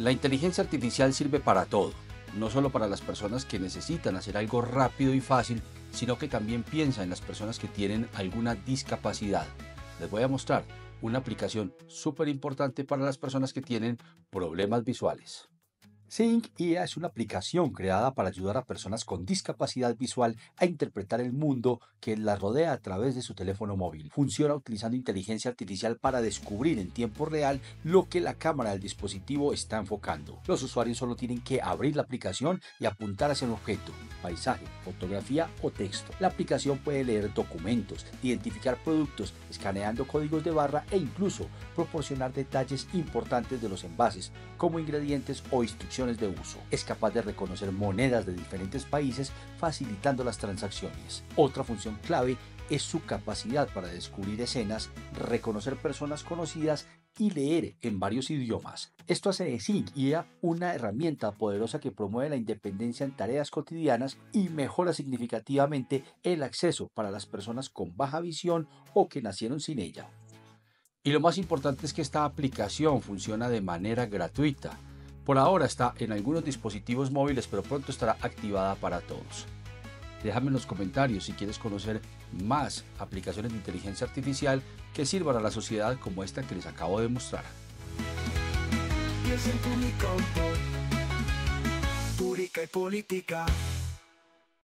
La inteligencia artificial sirve para todo, no solo para las personas que necesitan hacer algo rápido y fácil, sino que también piensa en las personas que tienen alguna discapacidad. Les voy a mostrar una aplicación súper importante para las personas que tienen problemas visuales. Sync IA es una aplicación creada para ayudar a personas con discapacidad visual a interpretar el mundo que las rodea a través de su teléfono móvil. Funciona utilizando inteligencia artificial para descubrir en tiempo real lo que la cámara del dispositivo está enfocando. Los usuarios solo tienen que abrir la aplicación y apuntar hacia un objeto, paisaje, fotografía o texto. La aplicación puede leer documentos, identificar productos, escaneando códigos de barra e incluso proporcionar detalles importantes de los envases, como ingredientes o instrucciones de uso. Es capaz de reconocer monedas de diferentes países facilitando las transacciones. Otra función clave es su capacidad para descubrir escenas, reconocer personas conocidas y leer en varios idiomas. Esto hace de Sync IA una herramienta poderosa que promueve la independencia en tareas cotidianas y mejora significativamente el acceso para las personas con baja visión o que nacieron sin ella. Y lo más importante es que esta aplicación funciona de manera gratuita. Por ahora está en algunos dispositivos móviles, pero pronto estará activada para todos. Déjame en los comentarios si quieres conocer más aplicaciones de inteligencia artificial que sirvan a la sociedad como esta que les acabo de mostrar. y política.